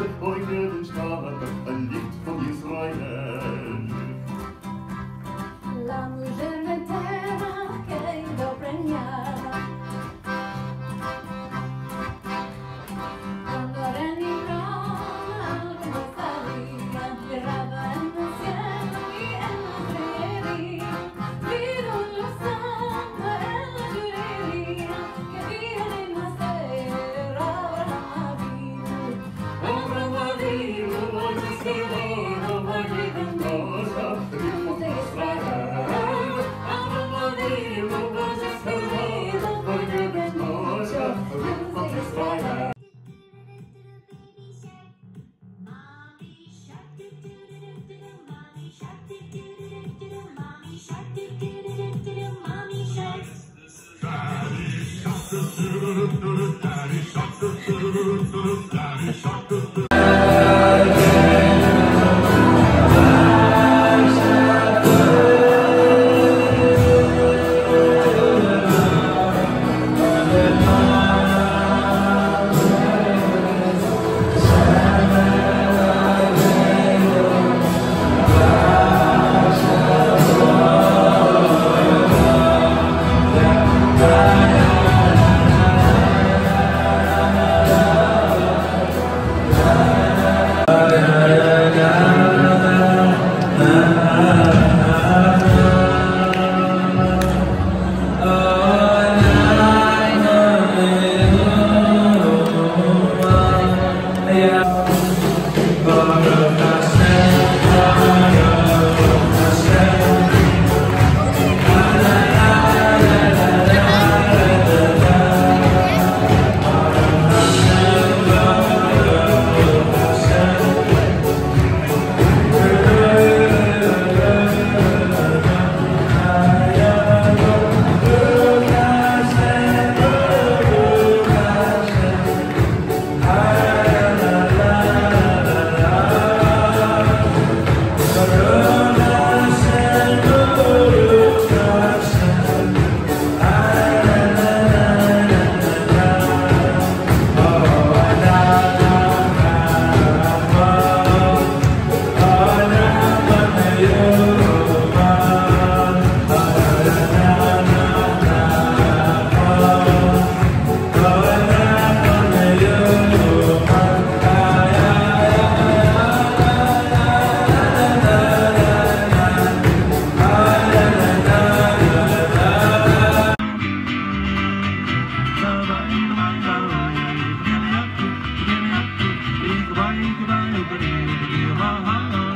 Oh, Daddy, stop the light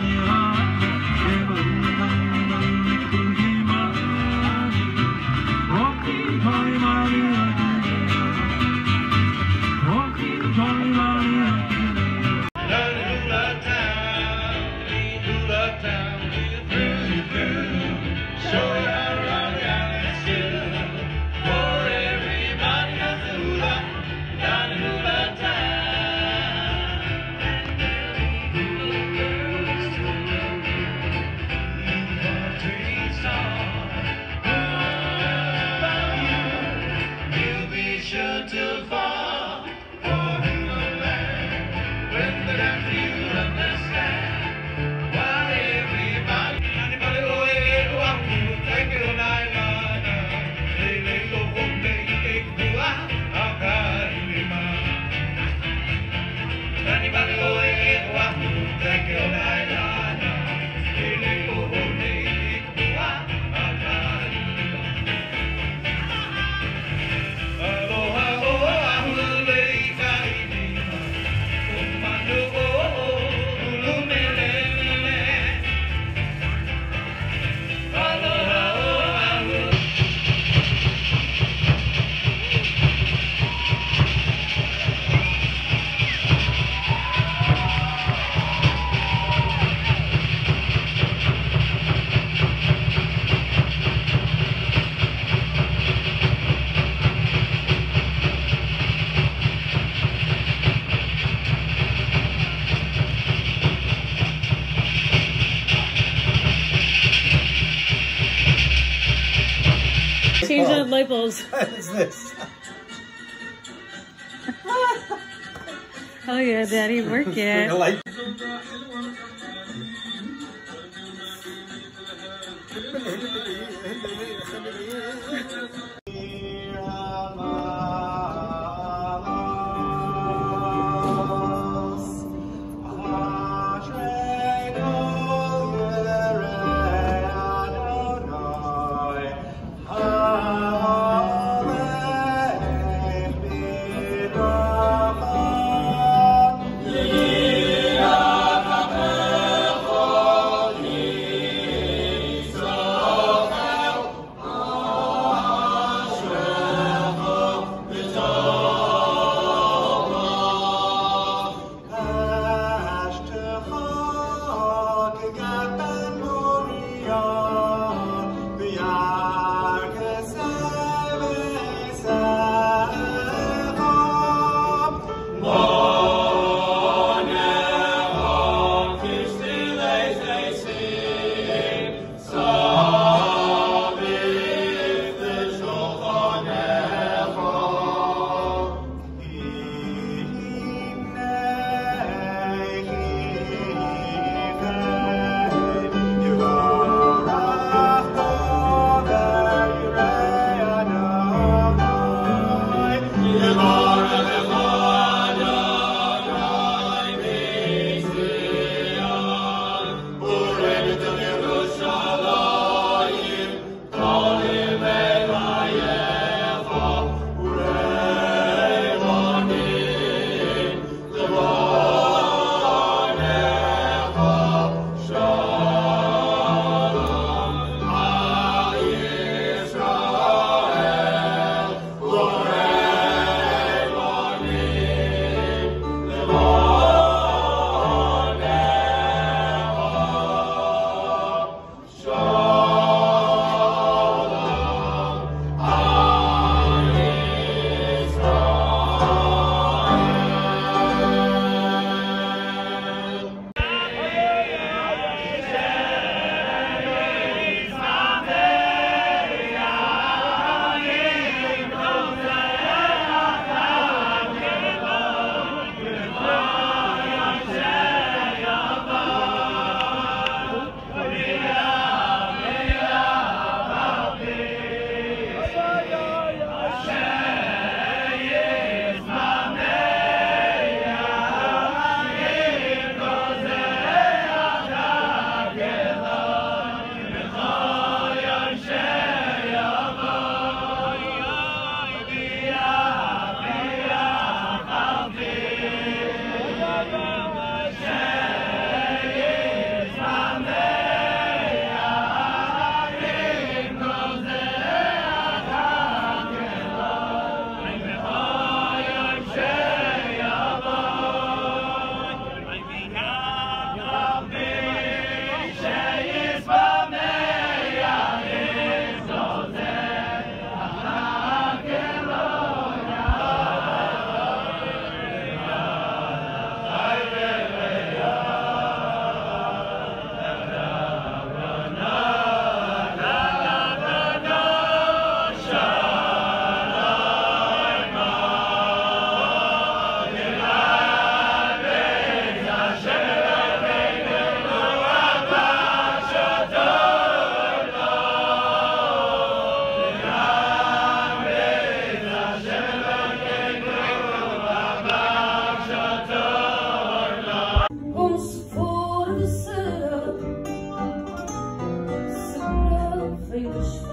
bulbs. What is this? Oh yeah, daddy, work it. see. Versos